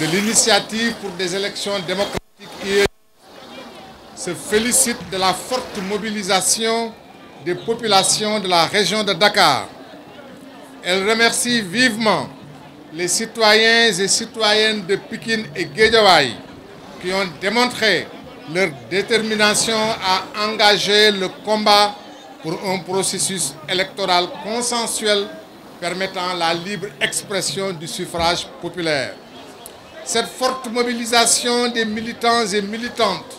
de l'initiative pour des élections démocratiques et se félicite de la forte mobilisation des populations de la région de Dakar. Elle remercie vivement les citoyens et citoyennes de Pékin et Guédiawaye qui ont démontré leur détermination à engager le combat pour un processus électoral consensuel permettant la libre expression du suffrage populaire. Cette forte mobilisation des militants et militantes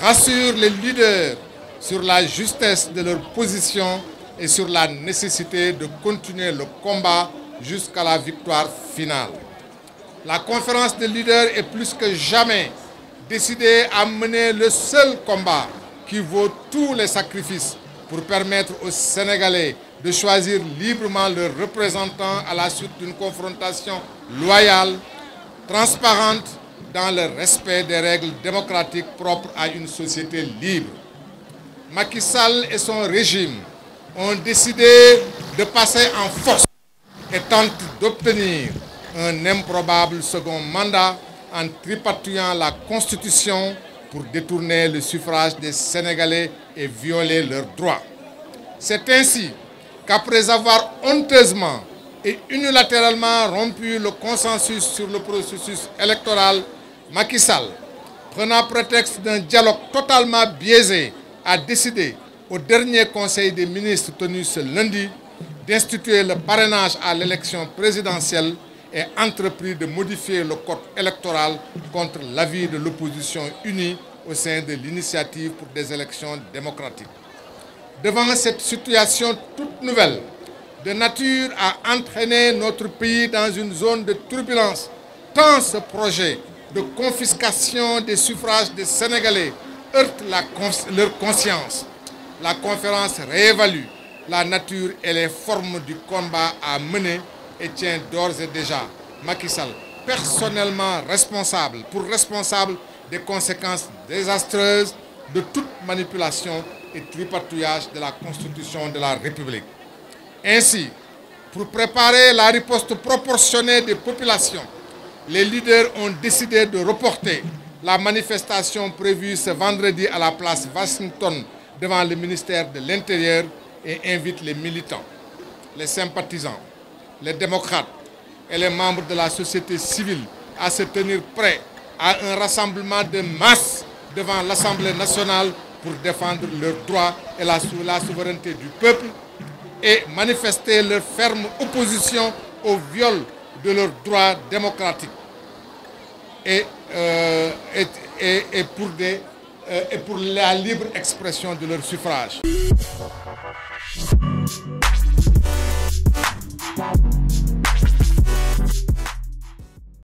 rassure les leaders sur la justesse de leur position et sur la nécessité de continuer le combat jusqu'à la victoire finale. La conférence des leaders est plus que jamais décidée à mener le seul combat qui vaut tous les sacrifices pour permettre aux Sénégalais de choisir librement leurs représentants à la suite d'une confrontation loyale, transparente, dans le respect des règles démocratiques propres à une société libre. Macky Sall et son régime ont décidé de passer en force et tentent d'obtenir un improbable second mandat en tripatouillant la Constitution pour détourner le suffrage des Sénégalais et violer leurs droits. C'est ainsi qu'après avoir honteusement et unilatéralement rompu le consensus sur le processus électoral, Macky Sall, prenant prétexte d'un dialogue totalement biaisé, a décidé au dernier conseil des ministres tenu ce lundi d'instituer le parrainage à l'élection présidentielle et entrepris de modifier le code électoral contre l'avis de l'opposition unie au sein de l'initiative pour des élections démocratiques. Devant cette situation toute nouvelle, de nature à entraîner notre pays dans une zone de turbulence, tant ce projet de confiscation des suffrages des Sénégalais heurte leur conscience. La conférence réévalue la nature et les formes du combat à mener et tient d'ores et déjà Macky Sall personnellement responsable, pour responsable des conséquences désastreuses de toute manipulation et tripatouillage de la Constitution de la République. Ainsi, pour préparer la riposte proportionnée des populations, les leaders ont décidé de reporter la manifestation prévue ce vendredi à la place Washington devant le ministère de l'Intérieur et invitent les militants, les sympathisants, les démocrates et les membres de la société civile à se tenir prêts à un rassemblement de masse devant l'Assemblée nationale pour défendre leurs droits et la, souveraineté du peuple et manifester leur ferme opposition au viol de leurs droits démocratiques et, euh, euh, et pour la libre expression de leur suffrage.